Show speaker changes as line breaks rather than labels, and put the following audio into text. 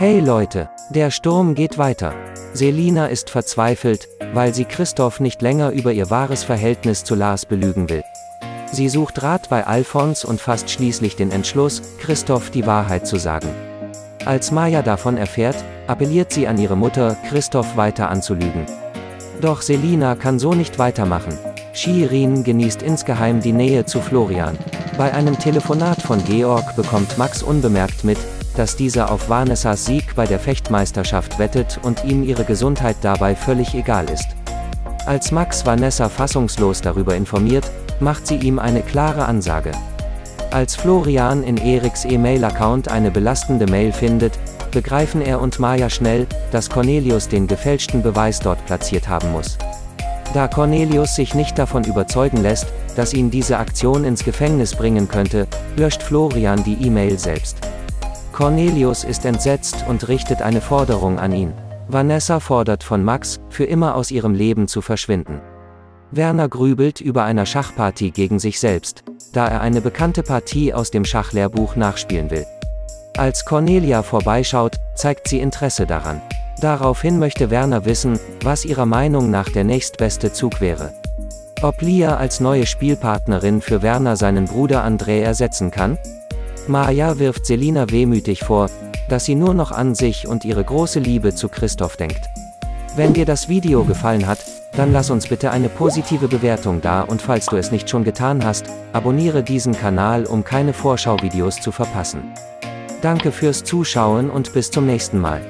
Hey Leute, der Sturm geht weiter. Selina ist verzweifelt, weil sie Christoph nicht länger über ihr wahres Verhältnis zu Lars belügen will. Sie sucht Rat bei Alfons und fasst schließlich den Entschluss, Christoph die Wahrheit zu sagen. Als Maya davon erfährt, appelliert sie an ihre Mutter, Christoph weiter anzulügen. Doch Selina kann so nicht weitermachen. Shirin genießt insgeheim die Nähe zu Florian. Bei einem Telefonat von Georg bekommt Max unbemerkt mit, dass dieser auf Vanessas Sieg bei der Fechtmeisterschaft wettet und ihm ihre Gesundheit dabei völlig egal ist. Als Max Vanessa fassungslos darüber informiert, macht sie ihm eine klare Ansage. Als Florian in Eriks E-Mail-Account eine belastende Mail findet, begreifen er und Maya schnell, dass Cornelius den gefälschten Beweis dort platziert haben muss. Da Cornelius sich nicht davon überzeugen lässt, dass ihn diese Aktion ins Gefängnis bringen könnte, löscht Florian die E-Mail selbst. Cornelius ist entsetzt und richtet eine Forderung an ihn. Vanessa fordert von Max, für immer aus ihrem Leben zu verschwinden. Werner grübelt über einer Schachpartie gegen sich selbst, da er eine bekannte Partie aus dem Schachlehrbuch nachspielen will. Als Cornelia vorbeischaut, zeigt sie Interesse daran. Daraufhin möchte Werner wissen, was ihrer Meinung nach der nächstbeste Zug wäre. Ob Lia als neue Spielpartnerin für Werner seinen Bruder André ersetzen kann? Maya wirft Selina wehmütig vor, dass sie nur noch an sich und ihre große Liebe zu Christoph denkt. Wenn dir das Video gefallen hat, dann lass uns bitte eine positive Bewertung da und falls du es nicht schon getan hast, abonniere diesen Kanal, um keine Vorschauvideos zu verpassen. Danke fürs Zuschauen und bis zum nächsten Mal.